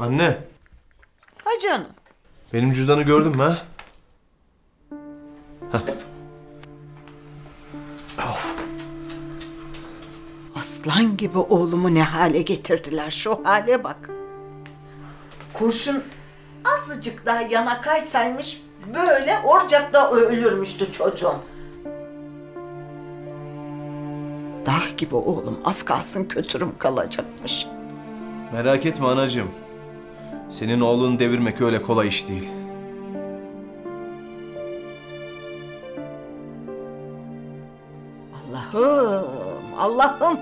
Anne, Ha canım. benim cüzdanı gördün mü ha? Aslan gibi oğlumu ne hale getirdiler şu hale bak. Kurşun azıcık daha yana kaysaymış böyle orcakta ölürmüştü çocuğum. Dağ gibi oğlum az kalsın kötürüm kalacakmış. Merak etme anacığım. Senin oğlunu devirmek öyle kolay iş değil. Allah'ım, Allah'ım.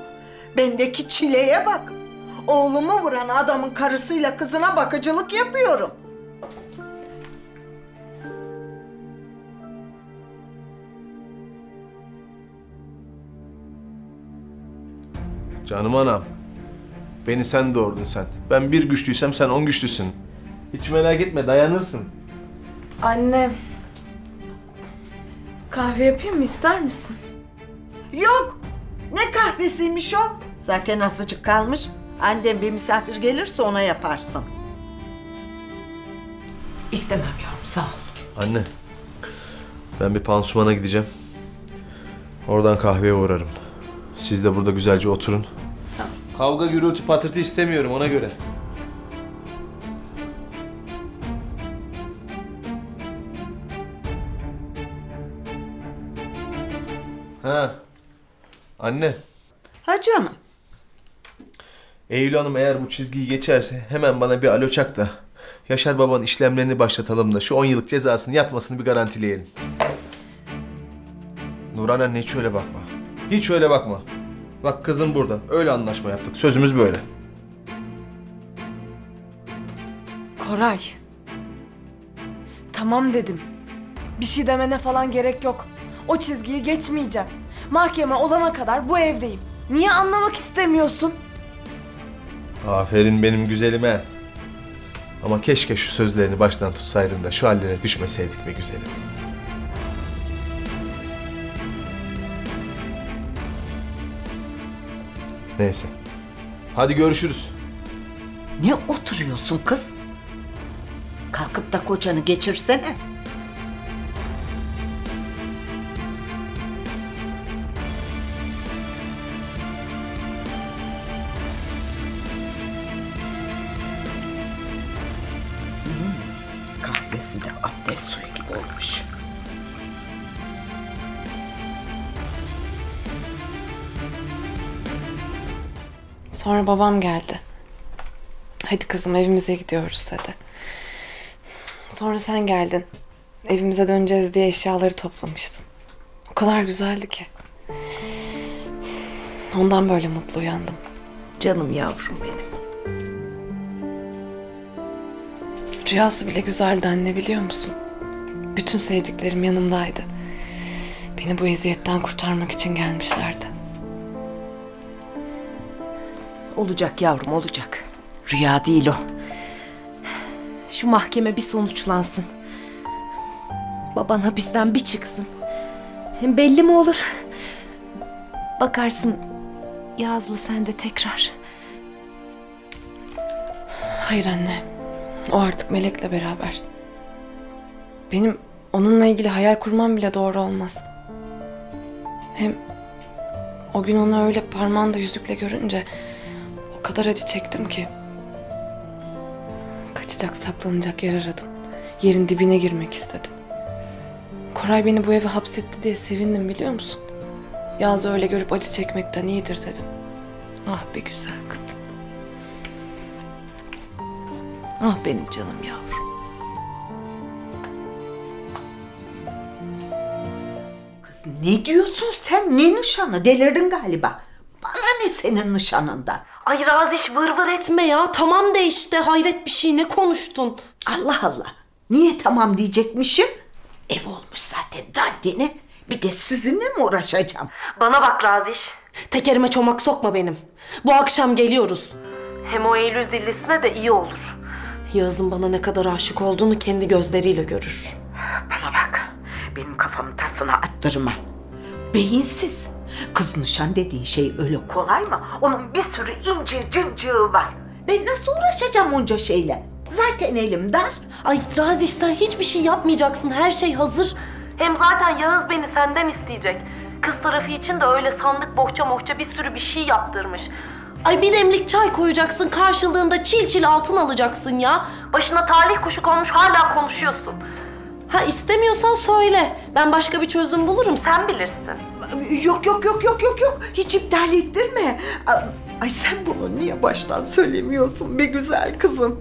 Bendeki çileye bak. Oğlumu vuran adamın karısıyla kızına bakıcılık yapıyorum. Canım anam. Beni sen doğurdun sen. Ben bir güçlüysem sen on güçlüsün. Hiç merak etme dayanırsın. Anne. Kahve yapayım mı ister misin? Yok. Ne kahvesiymiş o? Zaten azıcık kalmış. Annem bir misafir gelirse ona yaparsın. İstemem yavrum sağ ol. Anne. Ben bir pansumana gideceğim. Oradan kahveye uğrarım. Siz de burada güzelce oturun. Kavga gürültü patırtı istemiyorum ona göre. Ha. Anne. Ha canım. Eylül Hanım eğer bu çizgiyi geçerse hemen bana bir alo çak da Yaşar babanın işlemlerini başlatalım da şu 10 yıllık cezasını yatmasını bir garantileyelim. Nurhan anne hiç öyle bakma. Hiç öyle bakma. Bak kızım burada. Öyle anlaşma yaptık. Sözümüz böyle. Koray. Tamam dedim. Bir şey demene falan gerek yok. O çizgiyi geçmeyeceğim. Mahkeme olana kadar bu evdeyim. Niye anlamak istemiyorsun? Aferin benim güzelime. Ama keşke şu sözlerini baştan tutsaydın da şu hallere düşmeseydik be güzelim. Neyse. Hadi görüşürüz. Ne oturuyorsun kız? Kalkıp da kocanı geçirsene. Sonra babam geldi. Hadi kızım evimize gidiyoruz dedi. Sonra sen geldin. Evimize döneceğiz diye eşyaları toplamıştın. O kadar güzeldi ki. Ondan böyle mutlu uyandım. Canım yavrum benim. Rüyası bile güzeldi anne biliyor musun? Bütün sevdiklerim yanımdaydı. Beni bu eziyetten kurtarmak için gelmişlerdi. Olacak yavrum olacak. Rüya değil o. Şu mahkeme bir sonuçlansın. Baban hapisten bir çıksın. Hem belli mi olur? Bakarsın Yazlı sen de tekrar. Hayır anne. O artık Melek'le beraber. Benim onunla ilgili hayal kurmam bile doğru olmaz. Hem o gün onu öyle parmağında yüzükle görünce o kadar acı çektim ki. Kaçacak saklanacak yer aradım. Yerin dibine girmek istedim. Koray beni bu eve hapsetti diye sevindim biliyor musun? Yaz öyle görüp acı çekmekten iyidir dedim. Ah be güzel kızım. Ah benim canım yavrum. Kız ne diyorsun sen? Ne nişanı? Delirdin galiba. Bana ne senin nişanından? Ay Raziş vır vır etme ya. Tamam de işte hayret bir şey ne konuştun? Allah Allah. Niye tamam diyecekmişim? Ev olmuş zaten dandini. Bir de sizinle mi uğraşacağım? Bana bak Raziş. Tekerime çomak sokma benim. Bu akşam geliyoruz. Hem o Eylül zillisine de iyi olur. Yağız'ın bana ne kadar aşık olduğunu kendi gözleriyle görür. Bana bak. Benim kafamı tasına attırma. Beyinsiz. Kız nişan dediğin şey öyle kolay mı? Onun bir sürü inci cıncığı var. Ben nasıl uğraşacağım onca şeyle? Zaten elim dar. Ay Razi sen hiçbir şey yapmayacaksın. Her şey hazır. Hem zaten Yağız beni senden isteyecek. Kız tarafı için de öyle sandık bohça mohça bir sürü bir şey yaptırmış. Ay bir demlik çay koyacaksın karşılığında çil çil altın alacaksın ya. Başına talih kuşu konmuş hala konuşuyorsun. Ha istemiyorsan söyle. Ben başka bir çözüm bulurum sen bilirsin. Yok yok yok yok yok yok. Hiç iptal ettirme. Ay sen bunu niye baştan söylemiyorsun be güzel kızım?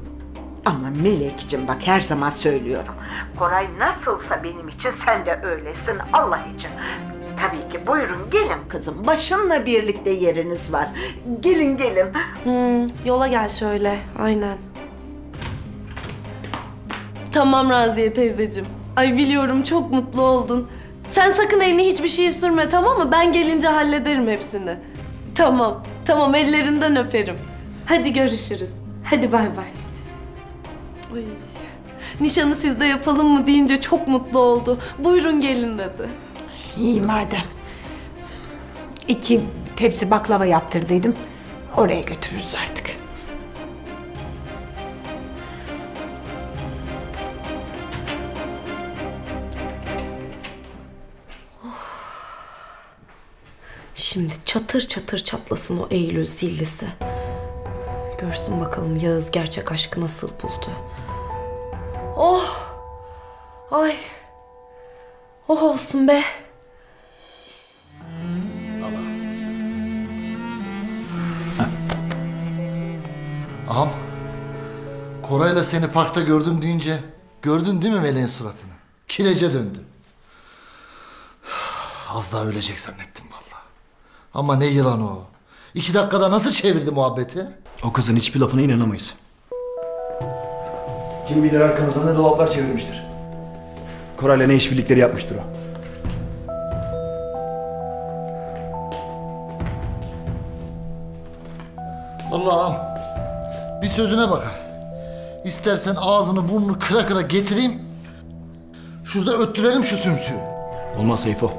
Ama Melek'ciğim bak her zaman söylüyorum. Koray nasılsa benim için sen de öylesin Allah için. Tabii ki buyurun gelin kızım. Başımla birlikte yeriniz var. Gelin gelin. Yola gel şöyle. Aynen. Tamam Raziye teyzeciğim. Ay biliyorum çok mutlu oldun. Sen sakın elini hiçbir şeye sürme tamam mı? Ben gelince hallederim hepsini. Tamam. Tamam ellerinden öperim. Hadi görüşürüz. Hadi bay bay. Ay. Nişanı sizde yapalım mı deyince çok mutlu oldu. Buyurun gelin dedi. İyi madem. İki tepsi baklava yaptırdıydım. Oraya götürürüz artık. Şimdi çatır çatır çatlasın o Eylül zillisi. Görsün bakalım Yağız gerçek aşkı nasıl buldu. Oh! Ay! Oh olsun be! Ağam, Koray'la seni parkta gördüm deyince gördün değil mi meleğin suratını? Kirece döndü. Az daha ölecek zannettim vallahi. Ama ne yılan o. İki dakikada nasıl çevirdi muhabbeti? O kızın hiçbir lafına inanamayız. Kim bilir arkamızdan ne dolaplar çevirmiştir. Koray'la ne işbirlikleri yapmıştır o. Allah'ım bir sözüne bakar. İstersen ağzını burnunu kıra kıra getireyim. Şurada öttürelim şu sümsüğü. Olmaz Seyfo.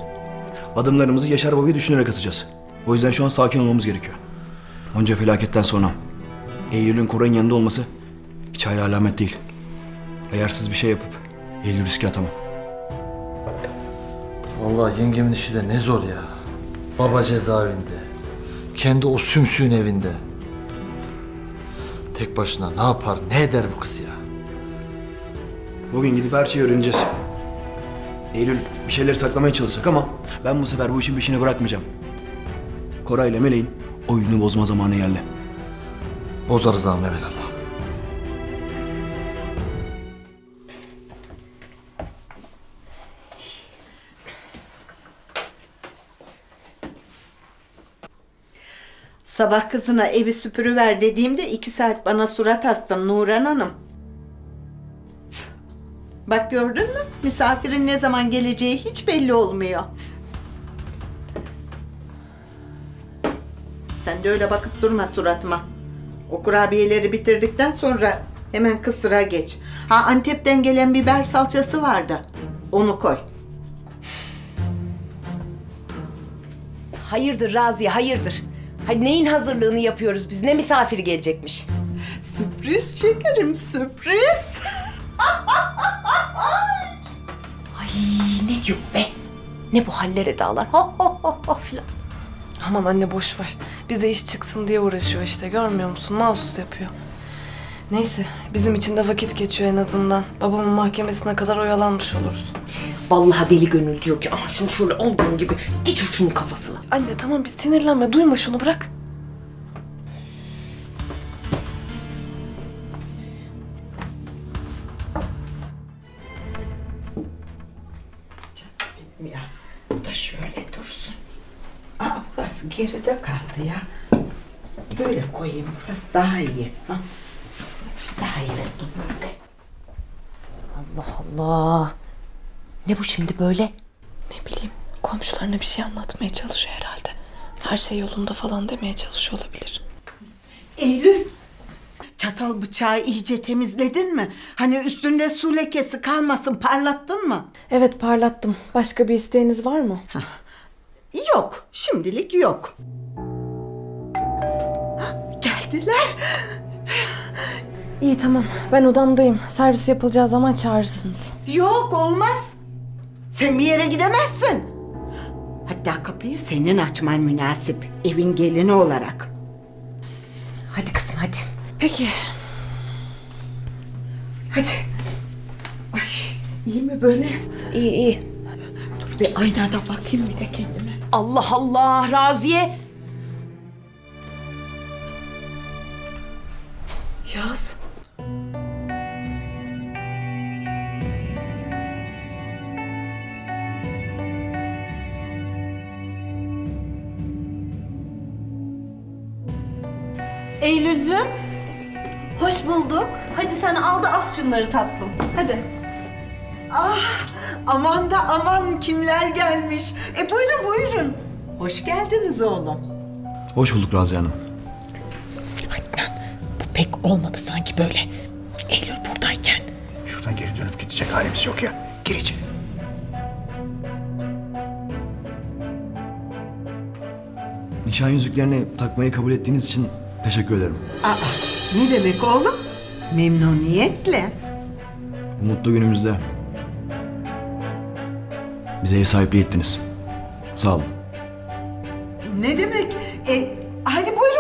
Adımlarımızı Yaşar Baba'yı düşünerek atacağız. O yüzden şu an sakin olmamız gerekiyor. Onca felaketten sonra Eylül'ün Koray'ın yanında olması hiç hayra alamet değil. Ayarsız bir şey yapıp Eylül riske atamam. Vallahi yengemin işi de ne zor ya. Baba cezaevinde. Kendi o sümsüğün evinde. Tek başına ne yapar ne eder bu kız ya. Bugün gidip her şeyi öğreneceğiz. Eylül bir şeyleri saklamaya çalışacak ama ben bu sefer bu işin peşini bırakmayacağım. Koray ile Meleğin oyunu bozma zamanı geldi. Bozarız ağam evelallah. Sabah kızına evi süpürüver dediğimde iki saat bana surat astın Nuran Hanım. Bak gördün mü? Misafirin ne zaman geleceği hiç belli olmuyor. Sen de öyle bakıp durma suratıma. O kurabiyeleri bitirdikten sonra hemen kısıra geç. Ha Antep'ten gelen biber salçası vardı. Onu koy. Hayırdır Raziye hayırdır? Hadi neyin hazırlığını yapıyoruz biz? Ne misafir gelecekmiş? Sürpriz şekerim sürpriz. Ay ne diyor be? Ne bu hallere dağlar? Ha ha ha ha filan. Aman anne boş ver. Bize iş çıksın diye uğraşıyor işte görmüyor musun? Mahsus yapıyor. Neyse bizim için de vakit geçiyor en azından. Babamın mahkemesine kadar oyalanmış oluruz. Vallahi deli gönül diyor ki ah şunu şöyle aldığım gibi geçir şunun kafasına. Anne tamam bir sinirlenme duyma şunu bırak. Ya bu da şöyle dursun. Aa burası geride kaldı ya. Böyle koyayım burası daha iyi. Ha? Burası daha iyi oldu böyle. Allah Allah. Ne bu şimdi böyle? Ne bileyim komşularına bir şey anlatmaya çalışıyor herhalde. Her şey yolunda falan demeye çalışıyor olabilir. Eylül. Çatal bıçağı iyice temizledin mi? Hani üstünde su lekesi kalmasın parlattın mı? Evet parlattım. Başka bir isteğiniz var mı? Yok şimdilik yok. Geldiler. İyi tamam. Ben odamdayım. Servis yapılacağı zaman çağırırsınız. Yok olmaz. Sen bir yere gidemezsin. Hatta kapıyı senin açman münasip. Evin gelini olarak. Hadi kızım hadi. Peki. Hadi. Ay, iyi mi böyle? İyi iyi. Dur bir aynada bakayım bir de kendime. Allah Allah Raziye. Yaz. Eylül'cüm. Hoş bulduk. Hadi sen al da as şunları tatlım. Hadi. Ah aman da aman kimler gelmiş. E buyurun buyurun. Hoş geldiniz oğlum. Hoş bulduk Raziye Hanım. Adnan bu pek olmadı sanki böyle. Eylül buradayken. Şuradan geri dönüp gidecek halimiz yok ya. Gir içeri. Nişan yüzüklerini takmayı kabul ettiğiniz için teşekkür ederim. Aa, ne demek oğlum? Memnuniyetle. Bu mutlu günümüzde bize ev sahipliği ettiniz. Sağ olun. Ne demek? E, hadi buyurun